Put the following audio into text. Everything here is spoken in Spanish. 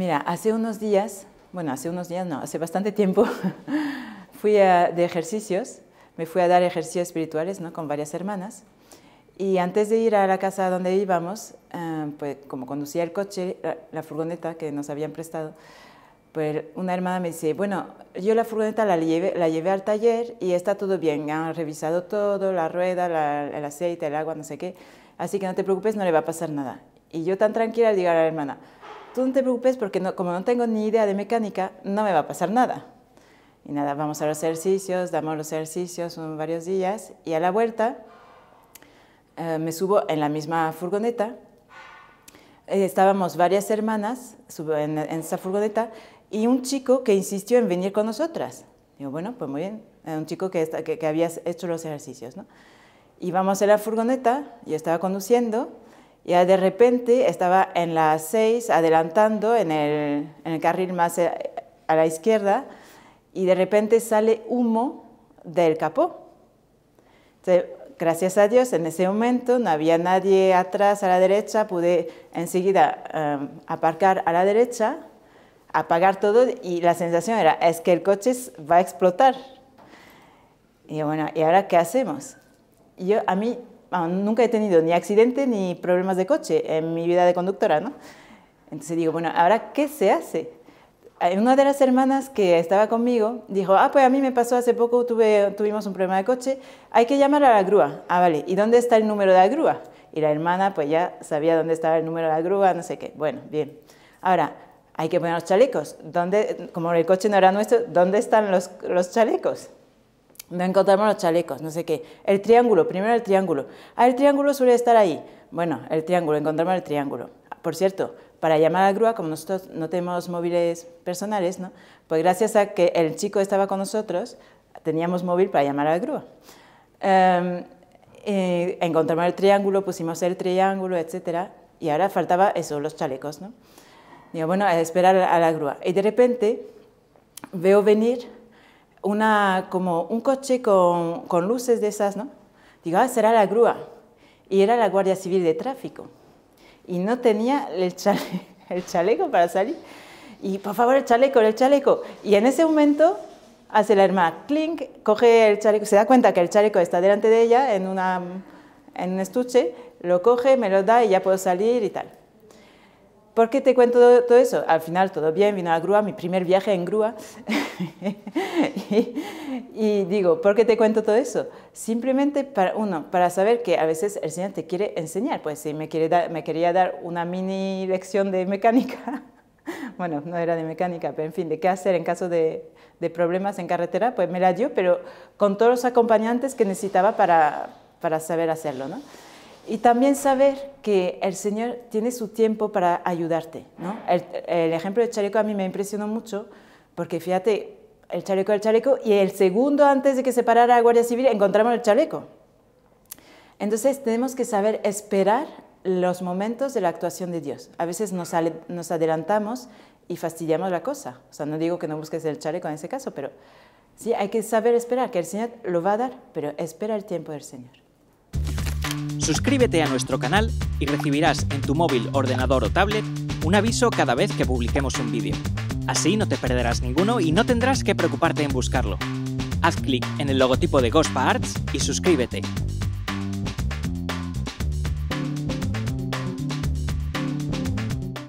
Mira, hace unos días, bueno, hace unos días no, hace bastante tiempo, fui a, de ejercicios, me fui a dar ejercicios espirituales ¿no? con varias hermanas. Y antes de ir a la casa donde íbamos, eh, pues como conducía el coche, la, furgoneta que nos habían prestado, pues una hermana me dice, bueno, yo la furgoneta la llevé, la llevé al taller y está todo bien, han revisado todo, la rueda, el aceite, el agua, no sé qué, así que no te preocupes, no le va a pasar nada. Y yo tan tranquila le digo a la hermana, tú no te preocupes porque como no tengo ni idea de mecánica, no me va a pasar nada. Y nada, vamos a los ejercicios, damos los ejercicios varios días y a la vuelta eh, me subo en la misma furgoneta. Eh, estábamos varias hermanas en, en, esa furgoneta y un chico que insistió en venir con nosotras. Digo, bueno, pues muy bien, un chico que, que, que había hecho los ejercicios. ¿no? Y vamos en la furgoneta, yo estaba conduciendo y de repente estaba en las 6 adelantando en el, en el carril más eh, a la izquierda y de repente sale humo del capó. gracias a Dios, en ese momento no había nadie atrás a la derecha, pude enseguida em, aparcar a la derecha, apagar todo y la sensación era, es que el coche va a explotar. Y bueno, ¿y ahora qué hacemos? yo, a mí nunca he tenido ni accidente ni problemas de coche en mi vida de conductora, ¿no? Entonces digo, bueno, ¿ahora qué se hace? una de las hermanas que estaba conmigo dijo, ah, pues a mí me pasó hace poco, tuvimos un problema de coche, hay que llamar a la grúa. Ah, vale, ¿y dónde está el número de la grúa? Y la hermana pues ya sabía dónde estaba el número de la grúa, no sé qué. Bueno, bien. Ahora, hay que poner los chalecos. ¿Dónde, como el coche no era nuestro, ¿dónde están los chalecos? No encontramos los chalecos, no sé qué. El triángulo, primero el triángulo. Ah, el triángulo suele estar ahí. Bueno, el triángulo, encontramos el triángulo. Por cierto, para llamar a la grúa, como nosotros no tenemos móviles personales, ¿no? pues gracias a que el chico estaba con nosotros, teníamos móvil para llamar a la grúa. Em, encontramos el triángulo, pusimos el triángulo, etc. Y ahora faltaba eso, los chalecos. ¿no? Digo, bueno, a esperar a la grúa. Y de repente veo venir una, como un coche con, con luces de esas, ¿no? Digo, ah, será la grúa. Y era la Guardia Civil de Tráfico y no tenía el, chaleco para salir. Y por favor, el chaleco, el chaleco. Y en ese momento hace la hermana, clink, coge el chaleco, se da cuenta que el chaleco está delante de ella en, una, en un estuche, lo coge, me lo da y ya puedo salir y tal. ¿Por qué te cuento todo, eso? Al final todo bien, vino la grúa, mi primer viaje en grúa. y, digo, ¿por qué te cuento todo eso? Simplemente para, uno, para saber que a veces el Señor te quiere enseñar. Pues si me, quería dar una mini lección de mecánica, bueno, no era de mecánica, pero en fin, de qué hacer en caso de, de problemas en carretera, pues me la dio, pero con todos los acompañantes que necesitaba para, para saber hacerlo, ¿no? Y también saber que el Señor tiene su tiempo para ayudarte. ¿no? El, ejemplo del chaleco a mí me impresionó mucho porque fíjate, el chaleco, el chaleco, y el segundo antes de que se parara la Guardia Civil encontramos el chaleco. Entonces tenemos que saber esperar los momentos de la actuación de Dios. A veces nos, nos adelantamos y fastidiamos la cosa. O sea, no digo que no busques el chaleco en ese caso, pero sí hay que saber esperar, que el Señor lo va a dar, pero espera el tiempo del Señor. Suscríbete a nuestro canal y recibirás en tu móvil, ordenador o tablet un aviso cada vez que publiquemos un vídeo. Así no te perderás ninguno y no tendrás que preocuparte en buscarlo. Haz clic en el logotipo de Gospa Arts y suscríbete.